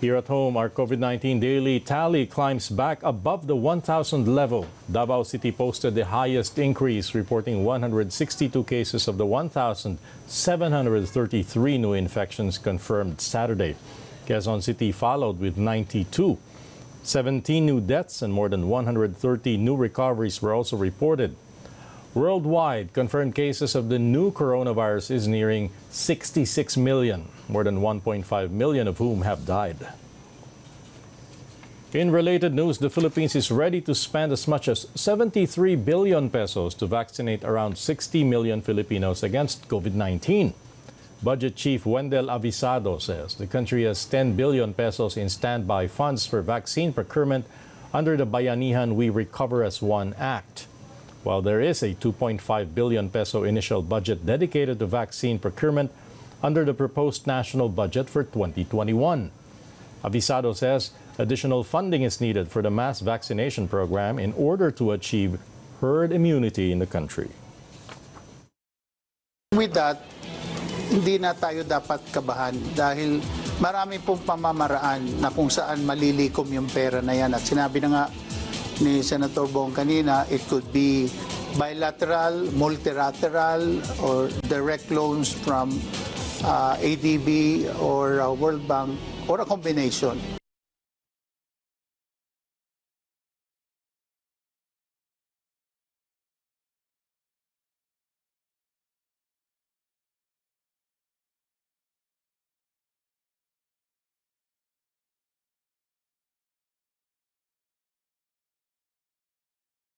Here at home, our COVID-19 daily tally climbs back above the 1,000 level. Davao City posted the highest increase, reporting 162 cases of the 1,733 new infections confirmed Saturday. Quezon City followed with 92. 17 new deaths and more than 130 new recoveries were also reported. Worldwide, confirmed cases of the new coronavirus is nearing 66 million, more than 1.5 million of whom have died. In related news, the Philippines is ready to spend as much as 73 billion pesos to vaccinate around 60 million Filipinos against COVID-19. Budget Chief Wendel Avisado says the country has 10 billion pesos in standby funds for vaccine procurement under the Bayanihan We Recover as One Act. While there is a 2.5 billion peso initial budget dedicated to vaccine procurement under the proposed national budget for 2021. Avisado says additional funding is needed for the mass vaccination program in order to achieve herd immunity in the country. With that, hindi na tayo dapat kabahan dahil marami pong pamamaraan na kung saan malilikom yung pera na yan. At sinabi na nga ni Senator Bong kanina, it could be bilateral, multilateral, or direct loans from uh, ADB or uh, World Bank or a combination.